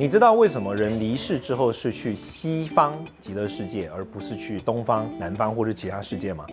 你知道为什么人离世之后是去西方极乐世界，而不是去东方、南方或者其他世界吗？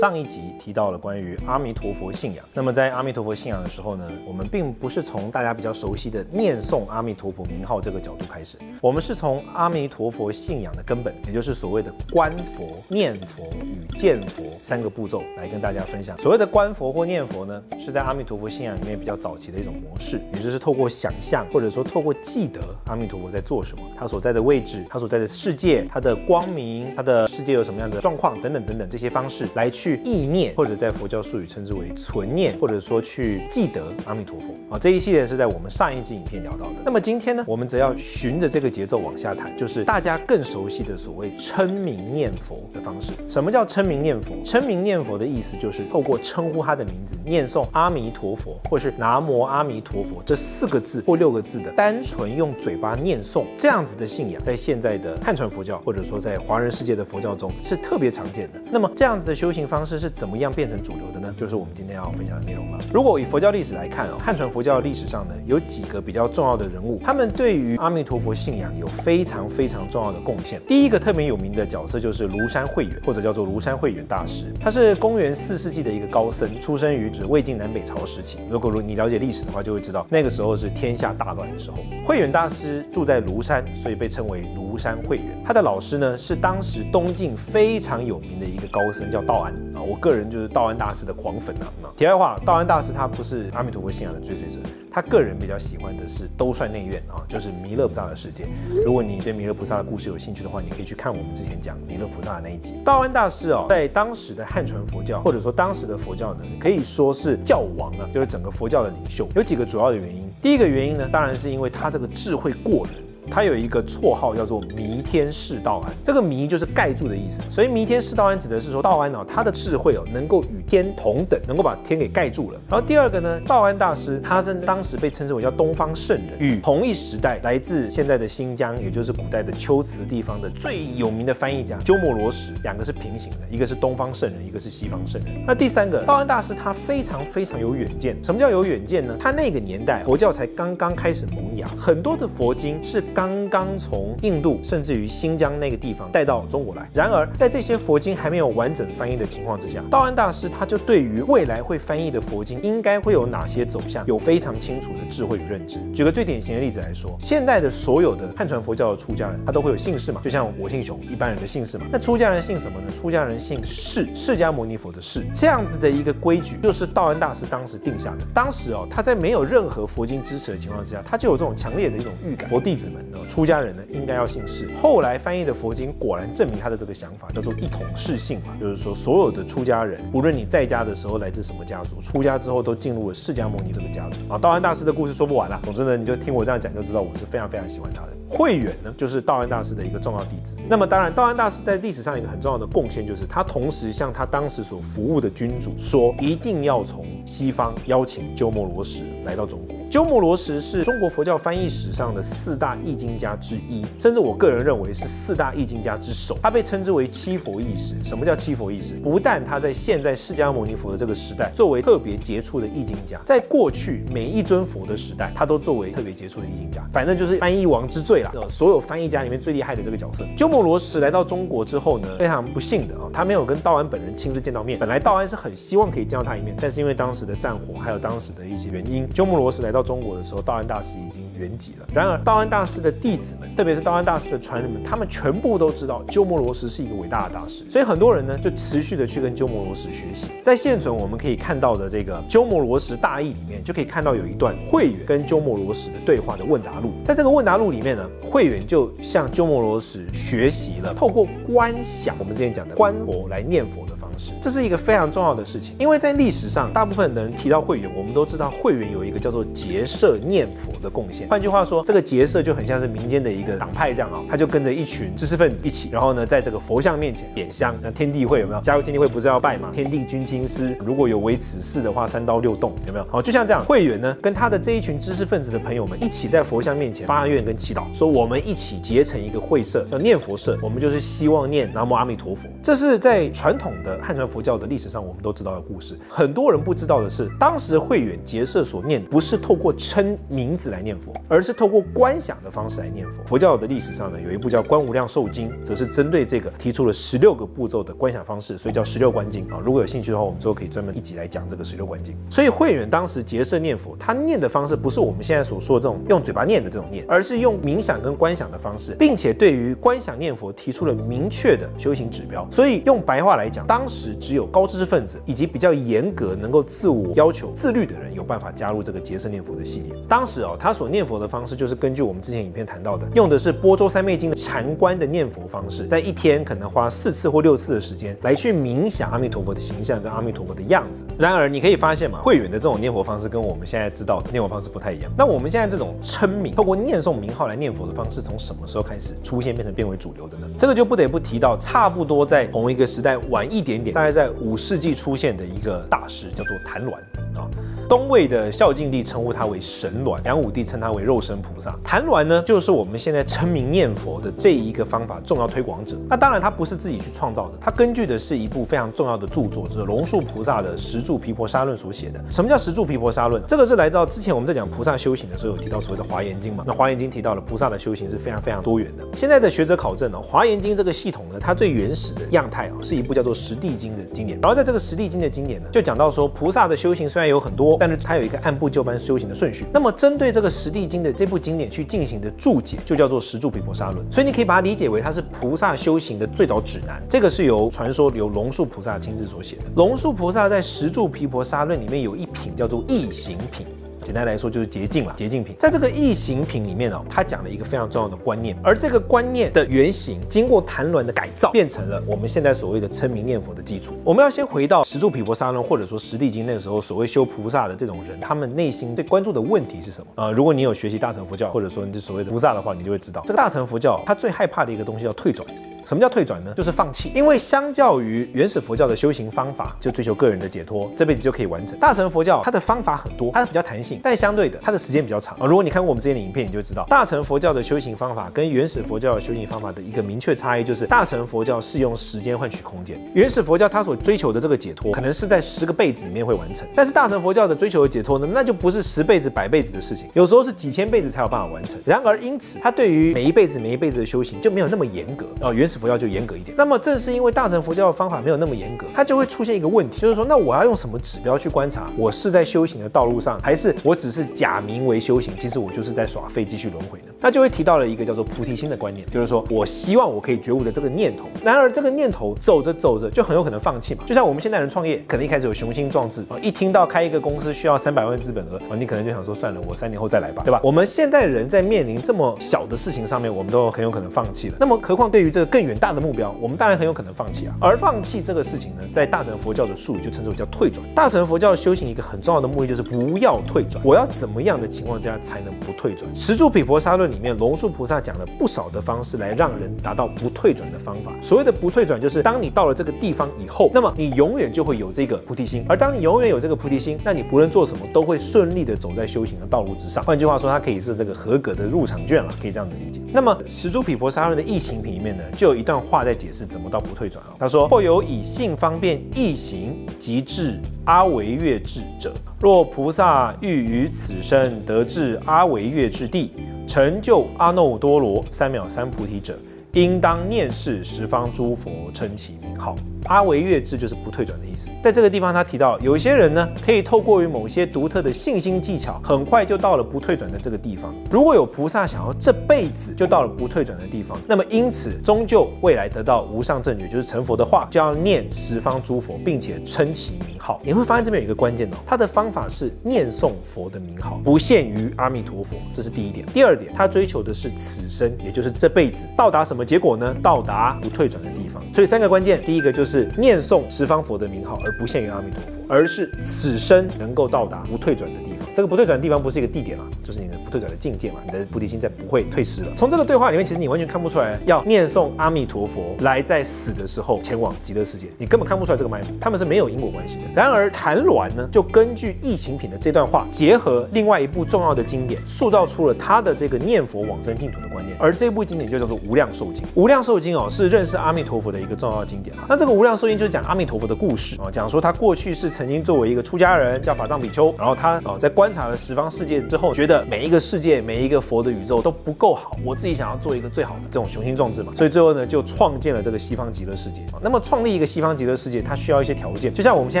上一集提到了关于阿弥陀佛信仰。那么在阿弥陀佛信仰的时候呢，我们并不是从大家比较熟悉的念诵阿弥陀佛名号这个角度开始，我们是从阿弥陀佛信仰的根本，也就是所谓的观佛、念佛与见佛三个步骤来跟大家分享。所谓的观佛或念佛呢，是在阿弥陀佛信仰里面比较早期的一种模式，也就是透过想象或者说透过记得阿弥陀佛在做什么，他所在的位置，他所在的世界，他的光明，他的世界有什么样的状况等等等等这些方式来。去去意念，或者在佛教术语称之为存念，或者说去记得阿弥陀佛啊，这一系列是在我们上一支影片聊到的。那么今天呢，我们则要循着这个节奏往下谈，就是大家更熟悉的所谓称名念佛的方式。什么叫称名念佛？称名念佛的意思就是透过称呼他的名字，念诵阿弥陀佛，或是南无阿弥陀佛这四个字或六个字的单纯用嘴巴念诵这样子的信仰，在现在的汉传佛教或者说在华人世界的佛教中是特别常见的。那么这样子的修行。方式是怎么样变成主流的呢？就是我们今天要分享的内容了。如果以佛教历史来看啊，汉传佛教历史上呢，有几个比较重要的人物，他们对于阿弥陀佛信仰有非常非常重要的贡献。第一个特别有名的角色就是庐山慧远，或者叫做庐山慧远大师。他是公元四世纪的一个高僧，出生于指魏晋南北朝时期。如果如你了解历史的话，就会知道那个时候是天下大乱的时候。慧远大师住在庐山，所以被称为庐山慧远。他的老师呢，是当时东晋非常有名的一个高僧，叫道安。啊，我个人就是道安大师的狂粉啊。那题外话，道安大师他不是阿弥陀佛信仰的追随者，他个人比较喜欢的是兜率内院啊，就是弥勒菩萨的世界。如果你对弥勒菩萨的故事有兴趣的话，你可以去看我们之前讲弥勒菩萨的那一集。道安大师哦，在当时的汉传佛教或者说当时的佛教呢，可以说是教王啊，就是整个佛教的领袖。有几个主要的原因，第一个原因呢，当然是因为他这个智慧过人。他有一个绰号叫做弥天释道安，这个弥就是盖住的意思，所以弥天释道安指的是说道安哦，他的智慧哦能够与天同等，能够把天给盖住了。然后第二个呢，道安大师他是当时被称之为叫东方圣人，与同一时代来自现在的新疆，也就是古代的龟兹地方的最有名的翻译家鸠摩罗什，两个是平行的，一个是东方圣人，一个是西方圣人。那第三个道安大师他非常非常有远见，什么叫有远见呢？他那个年代佛教才刚刚开始萌芽，很多的佛经是。刚刚从印度甚至于新疆那个地方带到中国来，然而在这些佛经还没有完整翻译的情况之下，道安大师他就对于未来会翻译的佛经应该会有哪些走向有非常清楚的智慧与认知。举个最典型的例子来说，现代的所有的汉传佛教的出家人，他都会有姓氏嘛，就像我姓熊，一般人的姓氏嘛。那出家人姓什么呢？出家人姓释，释迦牟尼佛的释。这样子的一个规矩，就是道安大师当时定下的。当时哦，他在没有任何佛经支持的情况之下，他就有这种强烈的一种预感，佛弟子们出。家人呢，应该要姓释。后来翻译的佛经果然证明他的这个想法，叫做一统世姓嘛，就是说所有的出家人，不论你在家的时候来自什么家族，出家之后都进入了释迦牟尼这个家族啊。道安大师的故事说不完了，总之呢，你就听我这样讲，就知道我是非常非常喜欢他的。慧远呢，就是道安大师的一个重要弟子。那么当然，道安大师在历史上一个很重要的贡献，就是他同时向他当时所服务的君主说，一定要从西方邀请鸠摩罗什来到中国。鸠摩罗什是中国佛教翻译史上的四大译经家之一，甚至我个人认为是四大译经家之首。他被称之为七佛译师。什么叫七佛译师？不但他在现在释迦牟尼佛的这个时代作为特别杰出的译经家，在过去每一尊佛的时代，他都作为特别杰出的译经家。反正就是翻译王之最了。所有翻译家里面最厉害的这个角色。鸠摩罗什来到中国之后呢，非常不幸的啊，他没有跟道安本人亲自见到面。本来道安是很希望可以见到他一面，但是因为当时的战火还有当时的一些原因，鸠摩罗什来到。中国的时候，道安大师已经圆寂了。然而，道安大师的弟子们，特别是道安大师的传人们，他们全部都知道鸠摩罗什是一个伟大的大师，所以很多人呢就持续的去跟鸠摩罗什学习。在现存我们可以看到的这个《鸠摩罗什大义》里面，就可以看到有一段慧远跟鸠摩罗什的对话的问答录。在这个问答录里面呢，慧远就向鸠摩罗什学习了透过观想，我们之前讲的观佛来念佛的。这是一个非常重要的事情，因为在历史上，大部分的人提到慧远，我们都知道慧远有一个叫做结社念佛的贡献。换句话说，这个结社就很像是民间的一个党派这样啊，他就跟着一群知识分子一起，然后呢，在这个佛像面前点香。那天地会有没有加入天地会？不是要拜吗？天地君亲师，如果有违此事的话，三刀六洞，有没有？好，就像这样，会员呢，跟他的这一群知识分子的朋友们一起在佛像面前发愿跟祈祷，说我们一起结成一个会社，叫念佛社。我们就是希望念南无阿弥陀佛。这是在传统的汉传佛教的历史上，我们都知道的故事。很多人不知道的是，当时慧远结社所念，不是透过称名字来念佛，而是透过观想的方式来念佛。佛教的历史上呢，有一部叫《观无量寿经》，则是针对这个提出了十六个步骤的观想方式，所以叫十六观经啊。如果有兴趣的话，我们之后可以专门一集来讲这个十六观经。所以慧远当时结社念佛，他念的方式不是我们现在所说的这种用嘴巴念的这种念，而是用冥想跟观想的方式，并且对于观想念佛提出了明确的修行指标。所以用白话来讲，当时只有高知识分子以及比较严格、能够自我要求、自律的人有办法加入这个结社念佛的系列。当时哦，他所念佛的方式就是根据我们之前影片谈到的，用的是波州三昧经的禅观的念佛方式，在一天可能花四次或六次的时间来去冥想阿弥陀佛的形象跟阿弥陀佛的样子。然而你可以发现嘛，慧远的这种念佛方式跟我们现在知道的念佛方式不太一样。那我们现在这种称名，透过念诵名号来念佛的方式，从什么时候开始出现，变成变为主流的呢？这个就不得不提到，差不多在同一个时代晚一点大概在五世纪出现的一个大师，叫做谭鸾啊。东魏的孝敬帝称呼他为神鸾，梁武帝称他为肉身菩萨。谭鸾呢，就是我们现在称名念佛的这一个方法重要推广者。那当然，他不是自己去创造的，他根据的是一部非常重要的著作，就是龙树菩萨的《十住毗婆沙论》所写的。什么叫十住毗婆沙论？这个是来到之前我们在讲菩萨修行的时候有提到所谓的《华严经》嘛？那《华严经》提到了菩萨的修行是非常非常多元的。现在的学者考证呢，《华严经》这个系统呢，它最原始的样态啊，是一部叫做《十地经》的经典。然后在这个《十地经》的经典呢，就讲到说，菩萨的修行虽然有很多，但是它有一个按部就班修行的顺序。那么针对这个《十地经》的这部经典去进行的注解，就叫做《十住毗婆沙论》。所以你可以把它理解为它是菩萨修行的最早指南。这个是由传说由龙树菩萨亲自所写的。龙树菩萨在《十住毗婆沙论》里面有一品叫做异行品。简单来说就是捷径了，捷径品。在这个易行品里面哦，他讲了一个非常重要的观念，而这个观念的原型经过谭鸾的改造，变成了我们现在所谓的称名念佛的基础。我们要先回到十住毗婆沙论，或者说十地经那个时候所谓修菩萨的这种人，他们内心最关注的问题是什么？呃，如果你有学习大乘佛教，或者说你是所谓的菩萨的话，你就会知道，这个大乘佛教他最害怕的一个东西叫退转。什么叫退转呢？就是放弃。因为相较于原始佛教的修行方法，就追求个人的解脱，这辈子就可以完成。大乘佛教它的方法很多，它比较弹性，但相对的，它的时间比较长啊。如果你看过我们之前的影片，你就知道大乘佛教的修行方法跟原始佛教的修行方法的一个明确差异，就是大乘佛教是用时间换取空间，原始佛教它所追求的这个解脱，可能是在十个辈子里面会完成。但是大乘佛教的追求的解脱呢，那就不是十辈子、百辈子的事情，有时候是几千辈子才有办法完成。然而因此，它对于每一辈子、每一辈子的修行就没有那么严格啊。原始佛教就严格一点。那么正是因为大乘佛教的方法没有那么严格，它就会出现一个问题，就是说，那我要用什么指标去观察我是在修行的道路上，还是我只是假名为修行，其实我就是在耍废继续轮回呢？那就会提到了一个叫做菩提心的观念，就是说我希望我可以觉悟的这个念头。然而这个念头走着走着就很有可能放弃嘛，就像我们现代人创业，可能一开始有雄心壮志啊，一听到开一个公司需要三百万资本额啊，你可能就想说算了，我三年后再来吧，对吧？我们现代人在面临这么小的事情上面，我们都很有可能放弃了。那么何况对于这个更远大的目标，我们当然很有可能放。弃啊，而放弃这个事情呢，在大乘佛教的术语就称之为叫退转。大乘佛教修行一个很重要的目的就是不要退转。我要怎么样的情况下才能不退转？十住毗婆沙论里面，龙树菩萨讲了不少的方式来让人达到不退转的方法。所谓的不退转，就是当你到了这个地方以后，那么你永远就会有这个菩提心。而当你永远有这个菩提心，那你不论做什么都会顺利的走在修行的道路之上。换句话说，它可以是这个合格的入场券了，可以这样子理解。那么十住毗婆沙论的异行品里面呢，就有一段话在解释怎么到不退转。哦。他说：或有以性方便易行即至阿维越智者，若菩萨欲于此生得至阿维越智地，成就阿耨多罗三藐三菩提者，应当念视十方诸佛称其名号。阿维越智就是不退转的意思。在这个地方，他提到有些人呢，可以透过于某些独特的信心技巧，很快就到了不退转的这个地方。如果有菩萨想要这辈子就到了不退转的地方，那么因此终究未来得到无上正觉，就是成佛的话，就要念十方诸佛，并且称其名号。你会发现这边有一个关键哦，他的方法是念诵佛的名号，不限于阿弥陀佛，这是第一点。第二点，他追求的是此生，也就是这辈子到达什么结果呢？到达不退转的地方。所以三个关键，第一个就是念诵十方佛的名号，而不限于阿弥陀佛，而是此生能够到达不退转的地方。这个不退转的地方不是一个地点啊，就是你的不退转的境界嘛，你的菩提心在不会退失了。从这个对话里面，其实你完全看不出来要念诵阿弥陀佛来在死的时候前往极乐世界，你根本看不出来这个脉络，他们是没有因果关系的。然而谭鸾呢，就根据异形品的这段话，结合另外一部重要的经典，塑造出了他的这个念佛往生净土的观念。而这部经典就叫做《无量寿经》。《无量寿经》哦，是认识阿弥陀佛的一个重要经典啊。那这个《无量寿经》就是讲阿弥陀佛的故事啊，讲说他过去是曾经作为一个出家人，叫法藏比丘，然后他哦在观察了十方世界之后，觉得每一个世界、每一个佛的宇宙都不够好，我自己想要做一个最好的，这种雄心壮志嘛。所以最后呢，就创建了这个西方极乐世界。那么创立一个西方极乐世界，它需要一些条件，就像我们现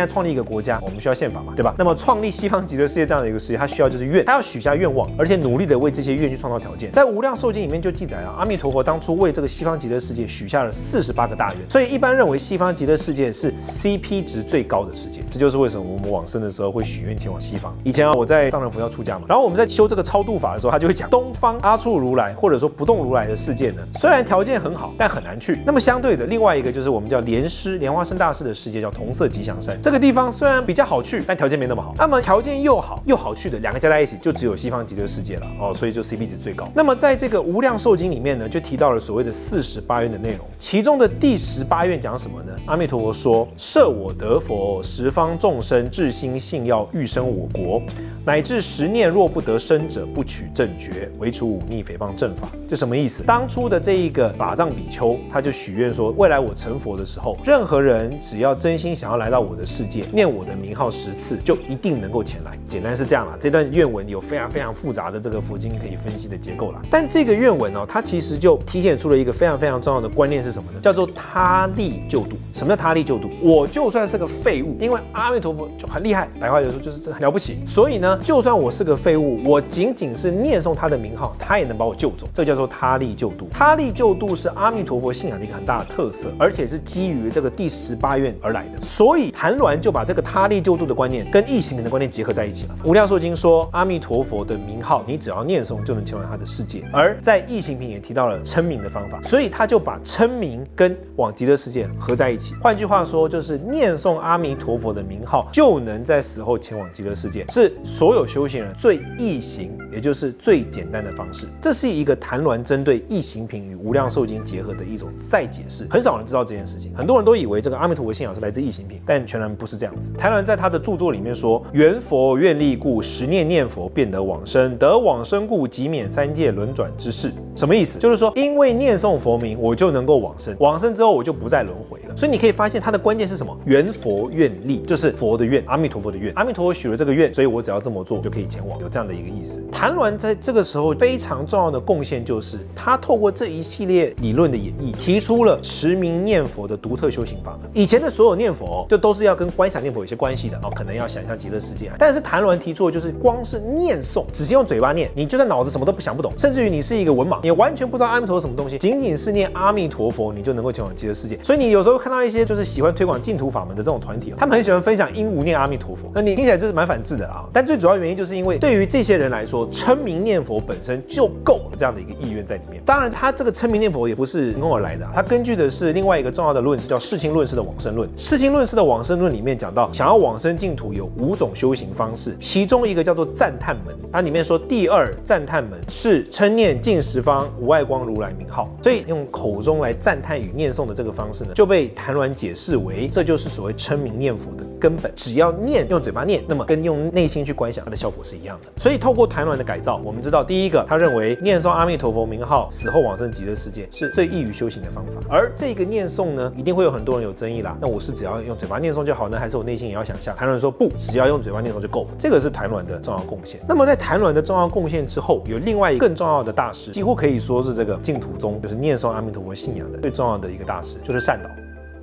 在创立一个国家，我们需要宪法嘛，对吧？那么创立西方极乐世界这样的一个世界，它需要就是愿，他要许下愿望，而且努力的为这些愿去创造条件。在《无量寿经》里面就记载啊，阿弥陀佛当初为这西方极乐世界许下了四十八个大愿，所以一般认为西方极乐世界是 CP 值最高的世界。这就是为什么我们往生的时候会许愿前往西方。以前啊，我在藏传佛教出家嘛，然后我们在修这个超度法的时候，他就会讲东方阿处如来或者说不动如来的世界呢，虽然条件很好，但很难去。那么相对的，另外一个就是我们叫莲师莲花生大师的世界，叫同色吉祥山。这个地方虽然比较好去，但条件没那么好。那么条件又好又好去的两个加在一起，就只有西方极乐世界了哦，所以就 CP 值最高。那么在这个无量寿经里面呢，就提到了所谓的四十八愿的内容，其中的第十八愿讲什么呢？阿弥陀佛说：设我得佛，十方众生至心信要欲生我国，乃至十念若不得生者，不取正觉，唯除忤逆诽谤正法。这什么意思？当初的这一个法藏比丘，他就许愿说，未来我成佛的时候，任何人只要真心想要来到我的世界，念我的名号十次，就一定能够前来。简单是这样啦。这段愿文有非常非常复杂的这个佛经可以分析的结构啦。但这个愿文呢、它其实就体现出了一个非常非常重要的观念是什么呢？叫做他力救度。什么叫他力救度？我就算是个废物，因为阿弥陀佛就很厉害，白话有说就是这很了不起。所以呢，就算我是个废物，我仅仅是念诵他的名号，他也能把我救走。这叫做他力救度。他力救度是阿弥陀佛信仰的一个很大的特色，而且是基于这个第十八愿而来的。所以谭鸾就把这个他力救度的观念跟异形人的观念结合在一起了。无量寿经说，阿弥陀佛的名号，你只要念诵就能前往他的世界。而在异形品也提到了称名的方法，所以他就把称名跟往极乐世界合在一起。换句话说，就是念诵阿弥陀佛的名号，就能在死后前往极乐世界，是所有修行人最易行，也就是最简单的方式。这是一个谭鸾针对异形品与无量寿经结合的一种再解释。很少人知道这件事情，很多人都以为这个阿弥陀佛信仰是来自异形品，但全然不是这样子。谭鸾在他的著作里面说：“缘佛愿力故，十念念佛便得往生，得往生故，即免三界轮转之事。”什么意思？就是说，因为念念诵佛名，我就能够往生，往生之后我就不再轮回了。所以你可以发现，它的关键是什么？缘佛愿力，就是佛的愿，阿弥陀佛的愿。阿弥陀佛许了这个愿，所以我只要这么做就可以前往，有这样的一个意思。谭鸾在这个时候非常重要的贡献，就是他透过这一系列理论的演绎，提出了持名念佛的独特修行法。以前的所有念佛，就都是要跟观想念佛有些关系的哦，可能要想象极乐世界。但是谭鸾提出的就是光是念诵，只是用嘴巴念，你就算脑子什么都不想不懂，甚至于你是一个文盲，你完全不知道阿弥陀佛什么东西，仅仅是念阿弥陀佛，你就能够前往极乐世界。所以你有时候看到一些就是喜欢推广净土法门的这种团体，他们很喜欢分享鹦鹉念阿弥陀佛，那你听起来就是蛮反智的啊。但最主要原因就是因为对于这些人来说，称名念佛本身就够了这样的一个意愿在里面。当然，他这个称名念佛也不是凭空而来的，他根据的是另外一个重要的论是叫世亲论式的往生论。世亲论式的往生论里面讲到，想要往生净土有五种修行方式，其中一个叫做赞叹门。它里面说，第二赞叹门是称念净十方无碍光如来名号，所以用口中来赞叹与念诵的这个方式呢，就被谭鸾解释为这就是所谓称名念佛的根本。只要念用嘴巴念，那么跟用内心去观想，它的效果是一样的。所以透过谭鸾的改造，我们知道第一个，他认为念诵阿弥陀佛名号，死后往生极乐世界是最易于修行的方法。而这个念诵呢，一定会有很多人有争议啦。那我是只要用嘴巴念诵就好呢，还是我内心也要想象？谭鸾说不，只要用嘴巴念诵就够了。这个是谭鸾的重要贡献。那么在谭鸾的重要贡献之后，有另外一个更重要的大师，几乎可以说是这个净土宗就是念诵阿弥陀佛信仰的最重要的一个大师，就是善导。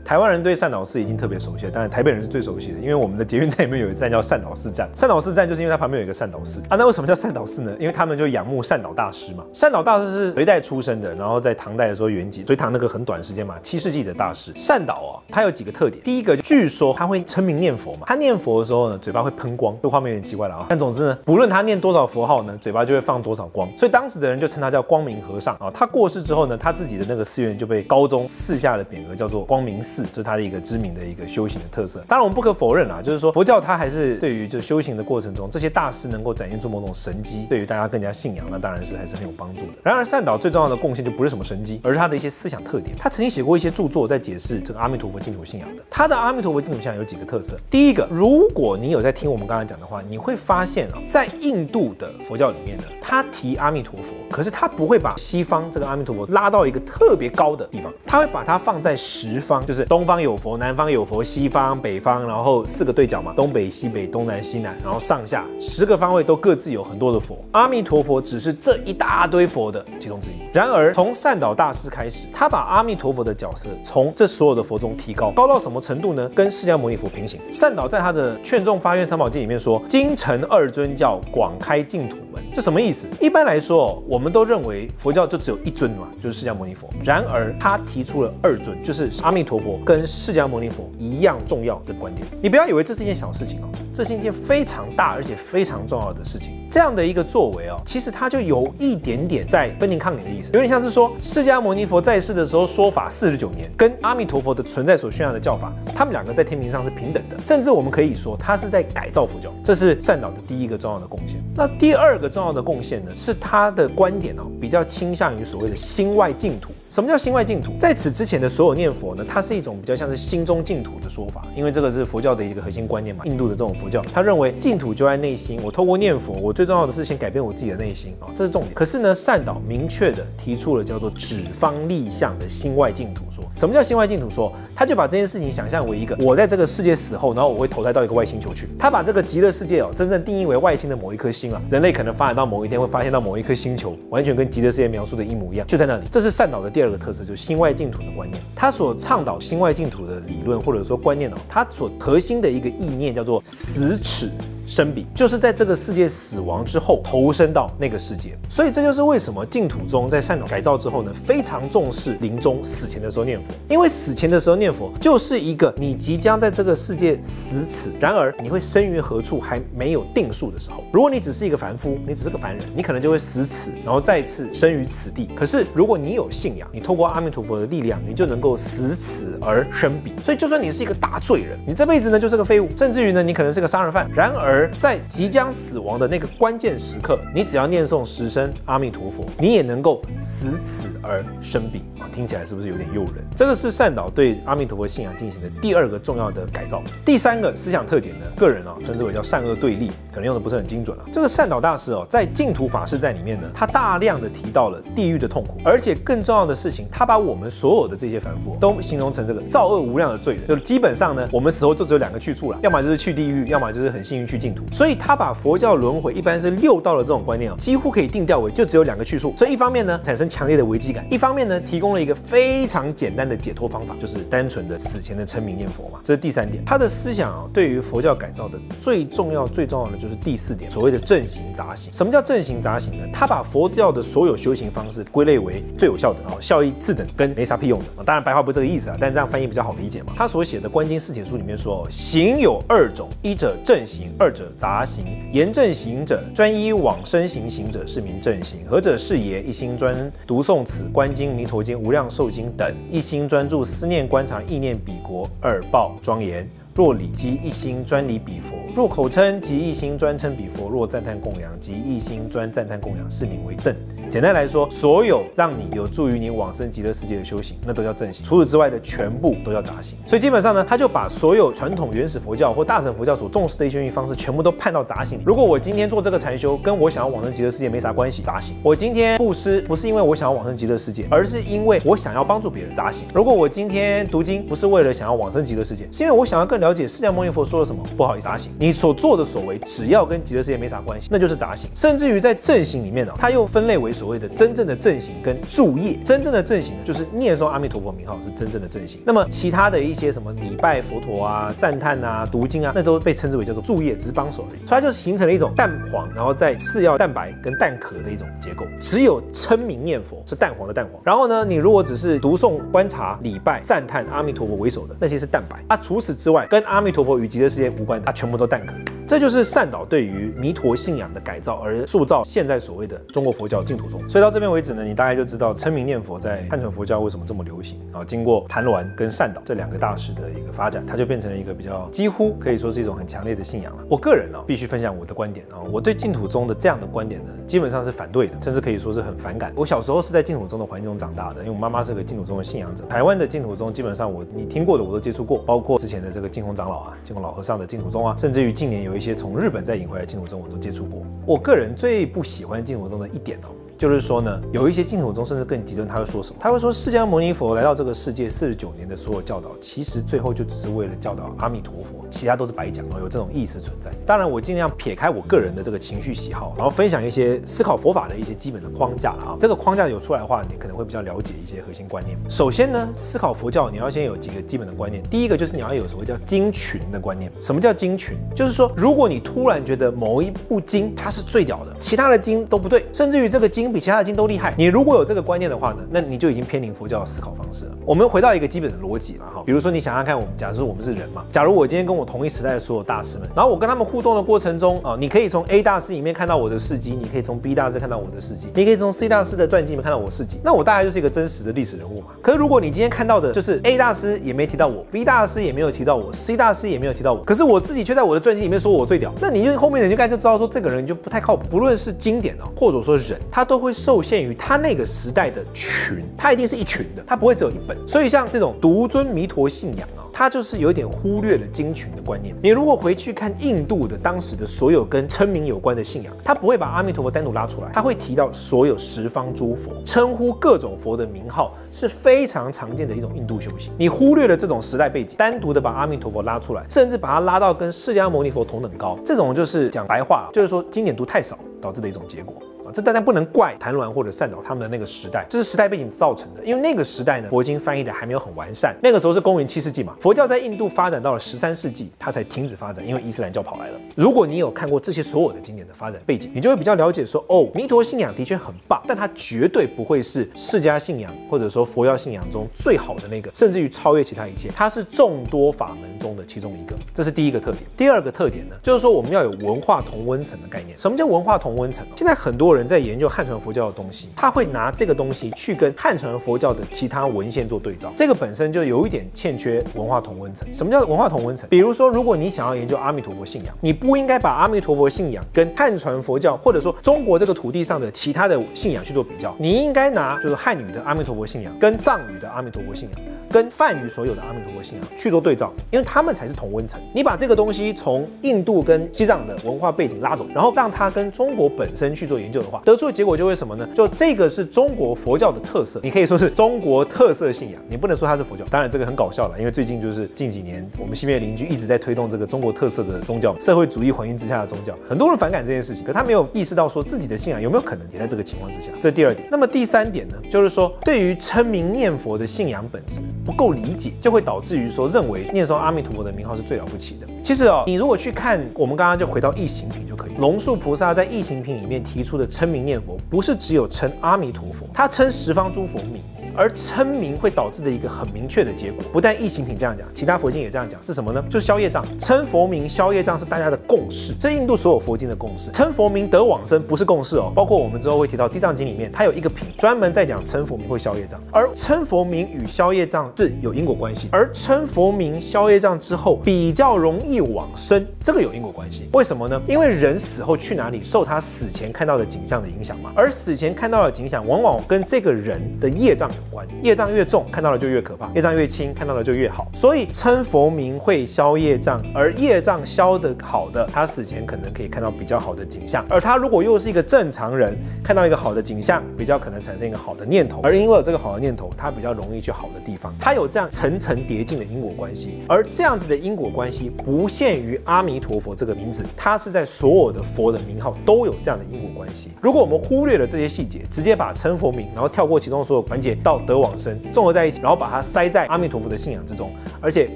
台湾人对善导寺一定特别熟悉，当然台北人是最熟悉的，因为我们的捷运站里面有一站叫善导寺站。善导寺站就是因为它旁边有一个善导寺啊。那为什么叫善导寺呢？因为他们就仰慕善导大师嘛。善导大师是隋代出生的，然后在唐代的时候圆寂，隋唐那个很短时间嘛，七世纪的大师。善导啊，他有几个特点，第一个据说他会称名念佛嘛，他念佛的时候呢，嘴巴会喷光，这画面有点奇怪了啊。但总之呢，不论他念多少佛号呢，嘴巴就会放多少光，所以当时的人就称他叫光明和尚啊。他过世之后呢，他自己的那个寺院就被高宗赐下了匾额，叫做光明寺，这是他的一个知名的一个修行的特色。当然我们不可否认啊，就是说佛教它还是对于就修行的过程中，这些大师能够展现出某种神机，对于大家更加信仰，那当然是还是很有帮助的。然而善导最重要的贡献就不是什么神机，而是他的一些思想特点。他曾经写过一些著作在解释这个阿弥陀佛净土信仰的。他的阿弥陀佛净土信仰有几个特色，第一个，如果你有在听我们刚才讲的话，你会发现啊，在印度的佛教里面呢，他提阿弥陀佛，可是他不会把西方这个阿弥陀佛拉到一个特别高的地方，他会把它放在十方，就是东方有佛，南方有佛，西方、北方，然后四个对角嘛，东北、西北、东南、西南，然后上下十个方位都各自有很多的佛，阿弥陀佛只是这一大堆佛的其中之一。然而从善导大师开始，他把阿弥陀佛的角色从这所有的佛中提高，高到什么程度呢？跟释迦牟尼佛平行。善导在他的《劝众发愿三宝经》里面说：“今成二尊教，广开净土门。”这什么意思？一般来说，我们都认为佛教就只有一尊嘛，就是释迦牟尼佛。然而他提出了二尊，就是阿弥陀佛跟释迦牟尼佛一样重要的观点。你不要以为这是一件小事情哦，这是一件非常大而且非常重要的事情。这样的一个作为哦，其实它就有一点点在分庭抗礼的意思，有点像是说释迦牟尼佛在世的时候说法四十九年，跟阿弥陀佛的存在所宣扬的教法，他们两个在天平上是平等的，甚至我们可以说他是在改造佛教，这是善导的第一个重要的贡献。那第二个重要的贡献呢，是他的观点哦，比较倾向于所谓的心外净土。什么叫心外净土？在此之前的所有念佛呢，它是一种比较像是心中净土的说法，因为这个是佛教的一个核心观念嘛。印度的这种佛教，他认为净土就在内心，我透过念佛，我最重要的是先改变我自己的内心啊，这是重点。可是呢，善导明确的提出了叫做指方立相的心外净土说。什么叫心外净土说？他就把这件事情想象为一个我在这个世界死后，然后我会投胎到一个外星球去。他把这个极乐世界哦，真正定义为外星的某一颗星啊，人类可能发展到某一天会发现到某一颗星球，完全跟极乐世界描述的一模一样，就在那里。这是善导的第二个特色，就是心外净土的观念。他所倡导心外净土的理论或者说观念哦，他所核心的一个意念叫做死尺。生彼就是在这个世界死亡之后投身到那个世界，所以这就是为什么净土宗在善导改造之后呢，非常重视临终死前的时候念佛，因为死前的时候念佛就是一个你即将在这个世界死此，然而你会生于何处还没有定数的时候。如果你只是一个凡夫，你只是个凡人，你可能就会死此，然后再次生于此地。可是如果你有信仰，你透过阿弥陀佛的力量，你就能够死此而生彼。所以就算你是一个大罪人，你这辈子呢就是个废物，甚至于呢你可能是个杀人犯，然而而在即将死亡的那个关键时刻，你只要念诵十声阿弥陀佛，你也能够死此而生彼啊！听起来是不是有点诱人？这个是善导对阿弥陀佛信仰进行的第二个重要的改造。第三个思想特点呢，个人啊称之为叫善恶对立，可能用的不是很精准啊。这个善导大师哦，在净土法师在里面呢，他大量的提到了地狱的痛苦，而且更重要的事情，他把我们所有的这些凡夫都形容成这个造恶无量的罪人，就基本上呢，我们死后就只有两个去处了，要么就是去地狱，要么就是很幸运去净土。所以他把佛教轮回一般是六道的这种观念啊，几乎可以定调为就只有两个去处。所以一方面呢，产生强烈的危机感；一方面呢，提供了一个非常简单的解脱方法，就是单纯的死前的称名念佛嘛。这是第三点。他的思想啊，对于佛教改造的最重要、最重要的就是第四点，所谓的正行杂行。什么叫正行杂行呢？他把佛教的所有修行方式归类为最有效的啊，效益次等跟没啥屁用的啊。当然白话不是这个意思啊，但这样翻译比较好理解嘛。他所写的《观经四帖书》里面说，行有二种，一者正行，二者者杂行。言正行者，专一往生行行者，是名正行。何者是也？一心专读诵此观经、弥陀经、无量寿经等，一心专注思念观察意念彼国，耳报庄严。若礼即一心专礼彼佛，若口称即一心专称彼佛，若赞叹供养即一心专赞叹供养，是名为正。简单来说，所有让你有助于你往生极乐世界的修行，那都叫正行。除此之外的全部都叫杂行。所以基本上呢，他就把所有传统原始佛教或大乘佛教所重视的一些修行方式，全部都判到杂行。如果我今天做这个禅修，跟我想要往生极乐世界没啥关系，杂行。我今天布施不是因为我想要往生极乐世界，而是因为我想要帮助别人，杂行。如果我今天读经不是为了想要往生极乐世界，是因为我想要更了了解释迦牟尼佛说了什么，不好意思，杂行。你所做的所为，只要跟极乐世界没啥关系，那就是杂行。甚至于在正行里面呢，它又分类为所谓的真正的正行跟助业。真正的正行呢，就是念诵阿弥陀佛名号是真正的正行。那么其他的一些什么礼拜佛陀啊、赞叹啊、读经啊，那都被称之为叫做助业，只是帮手。所以它就形成了一种蛋黄，然后再次要蛋白跟蛋壳的一种结构。只有称名念佛是蛋黄的蛋黄。然后呢，你如果只是读诵、观察、礼拜、赞叹阿弥陀佛为首的那些是蛋白。啊，除此之外，跟跟阿弥陀佛与极乐世界无关，它全部都蛋壳。这就是善导对于弥陀信仰的改造，而塑造现在所谓的中国佛教净土宗。所以到这边为止呢，你大概就知道称名念佛在汉传佛教为什么这么流行。然后经过盘鸾跟善导这两个大师的一个发展，它就变成了一个比较几乎可以说是一种很强烈的信仰了。我个人呢，必须分享我的观点啊，我对净土宗的这样的观点呢，基本上是反对的，甚至可以说是很反感。我小时候是在净土宗的环境中长大的，因为我妈妈是个净土宗的信仰者。台湾的净土宗基本上我你听过的我都接触过，包括之前的这个净空长老啊、净空老和尚的净土宗啊，甚至于近年有一些从日本再引回来净土宗，我都接触过。我个人最不喜欢净土宗的一点哦。就是说呢，有一些净土宗甚至更极端，他会说什么？他会说释迦牟尼佛来到这个世界四十九年的所有教导，其实最后就只是为了教导阿弥陀佛，其他都是白讲哦，有这种意思存在。当然，我尽量撇开我个人的这个情绪喜好，然后分享一些思考佛法的一些基本的框架啊。这个框架有出来的话，你可能会比较了解一些核心观念。首先呢，思考佛教你要先有几个基本的观念。第一个就是你要有所谓叫经群的观念。什么叫经群？就是说，如果你突然觉得某一部经它是最屌的，其他的经都不对，甚至于这个经比其他的经都厉害。你如果有这个观念的话呢，那你就已经偏离佛教的思考方式了。我们回到一个基本的逻辑嘛，哈，比如说你想想看，我们假设我们是人嘛，假如我今天跟我同一时代的所有大师们，然后我跟他们互动的过程中啊，你可以从 A 大师里面看到我的事迹，你可以从 B 大师看到我的事迹，你可以从 C 大师的传记里面看到我事迹，那我大概就是一个真实的历史人物嘛。可是如果你今天看到的就是 A 大师也没提到我，B 大师也没有提到我，C 大师也没有提到我，可是我自己却在我的传记里面说我最屌，那你就后面人就该就知道说这个人就不太靠谱。不论是经典啊，或者说人，他都会受限于他那个时代的群，他一定是一群的，他不会只有一本。所以像这种独尊弥陀信仰啊，它就是有点忽略了经群的观念。你如果回去看印度的当时的所有跟称名有关的信仰，他不会把阿弥陀佛单独拉出来，他会提到所有十方诸佛，称呼各种佛的名号是非常常见的一种印度修行。你忽略了这种时代背景，单独的把阿弥陀佛拉出来，甚至把它拉到跟释迦牟尼佛同等高，这种就是讲白话，就是说经典读太少导致的一种结果。这当然不能怪谭鸾或者善导他们的那个时代，这是时代背景造成的。因为那个时代呢，佛经翻译的还没有很完善。那个时候是公元七世纪嘛，佛教在印度发展到了十三世纪，它才停止发展，因为伊斯兰教跑来了。如果你有看过这些所有的经典的发展背景，你就会比较了解说，哦，弥陀信仰的确很棒，但它绝对不会是释迦信仰或者说佛教信仰中最好的那个，甚至于超越其他一切。它是众多法门中的其中一个，这是第一个特点。第二个特点呢，就是说我们要有文化同温层的概念。什么叫文化同温层？现在很多人人在研究汉传佛教的东西，他会拿这个东西去跟汉传佛教的其他文献做对照，这个本身就有一点欠缺文化同温层。什么叫文化同温层？比如说，如果你想要研究阿弥陀佛信仰，你不应该把阿弥陀佛信仰跟汉传佛教或者说中国这个土地上的其他的信仰去做比较，你应该拿就是汉语的阿弥陀佛信仰跟藏语的阿弥陀佛信仰跟梵语所有的阿弥陀佛信仰去做对照，因为他们才是同温层。你把这个东西从印度跟西藏的文化背景拉走，然后让它跟中国本身去做研究的话，得出的结果就会什么呢？就这个是中国佛教的特色，你可以说是中国特色信仰，你不能说它是佛教。当然这个很搞笑了，因为最近就是近几年我们西边邻居一直在推动这个中国特色的宗教，社会主义环境之下的宗教，很多人反感这件事情，可他没有意识到说自己的信仰有没有可能也在这个情况之下。这第二点。那么第三点呢，就是说对于称名念佛的信仰本质不够理解，就会导致于说认为念诵阿弥陀佛的名号是最了不起的。其实哦，你如果去看我们刚刚就回到异形品就可以，龙树菩萨在异形品里面提出的称名念佛，不是只有称阿弥陀佛，他称十方诸佛名。而称名会导致的一个很明确的结果，不但异形品这样讲，其他佛经也这样讲，是什么呢？就是消业障。称佛名消业障是大家的共识，这印度所有佛经的共识。称佛名得往生不是共识哦，包括我们之后会提到地藏经里面，它有一个品专门在讲称佛名会消业障，而称佛名与消业障是有因果关系，而称佛名消业障之后比较容易往生，这个有因果关系。为什么呢？因为人死后去哪里，受他死前看到的景象的影响嘛，而死前看到的景象往往跟这个人的业障有。关，业障越重，看到了就越可怕；业障越轻，看到了就越好。所以称佛名会消业障，而业障消得好的，他死前可能可以看到比较好的景象；而他如果又是一个正常人，看到一个好的景象，比较可能产生一个好的念头，而因为有这个好的念头，他比较容易去好的地方。他有这样层层叠进的因果关系，而这样子的因果关系不限于阿弥陀佛这个名字，它是在所有的佛的名号都有这样的因果关系。如果我们忽略了这些细节，直接把称佛名，然后跳过其中所有环节到到得往生综合在一起，然后把它塞在阿弥陀佛的信仰之中，而且。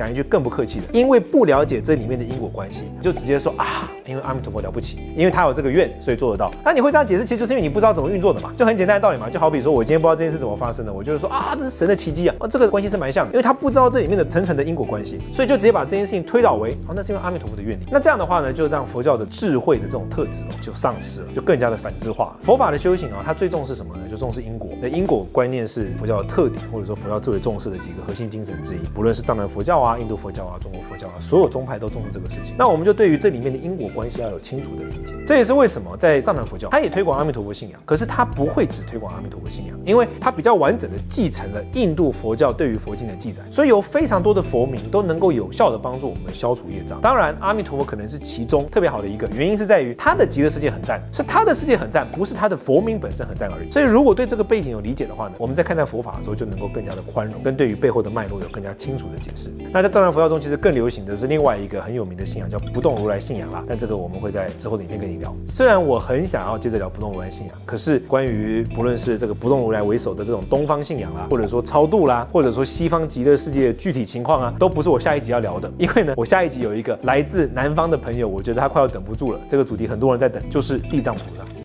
讲一句更不客气的，因为不了解这里面的因果关系，就直接说啊，因为阿弥陀佛了不起，因为他有这个愿，所以做得到。那你会这样解释，其实就是因为你不知道怎么运作的嘛，就很简单的道理嘛。就好比说我今天不知道这件事怎么发生的，我就是说啊，这是神的奇迹啊，哦，这个关系是蛮像的，因为他不知道这里面的层层的因果关系，所以就直接把这件事情推导为，哦，那是因为阿弥陀佛的愿力。那这样的话呢，就让佛教的智慧的这种特质哦就丧失了，就更加的反智化。佛法的修行啊，它最重视什么呢？就重视因果。那因果观念是佛教的特点，或者说佛教最为重视的几个核心精神之一。不论是藏传佛教啊、印度佛教啊、中国佛教啊，所有宗派都重视这个事情。那我们就对于这里面的因果关系要有清楚的理解。这也是为什么在藏传佛教，它也推广阿弥陀佛信仰，可是它不会只推广阿弥陀佛信仰，因为它比较完整的继承了印度佛教对于佛经的记载，所以有非常多的佛名都能够有效的帮助我们消除业障。当然，阿弥陀佛可能是其中特别好的一个，原因是在于他的极乐世界很赞，是他的世界很赞，不是他的佛名本身很赞而已。所以如果对这个背景有理解的话呢，我们在看待佛法的时候就能够更加的宽容，跟对于背后的脉络有更加清楚的解释。那在藏传佛教中，其实更流行的是另。外一个很有名的信仰叫不动如来信仰啦，但这个我们会在之后的影片跟你聊。虽然我很想要接着聊不动如来信仰，可是关于不论是这个不动如来为首的这种东方信仰啦，或者说超度啦，或者说西方极乐世界的具体情况啊，都不是我下一集要聊的。因为呢，我下一集有一个来自南方的朋友，我觉得他快要等不住了。这个主题很多人在等，就是地藏菩萨。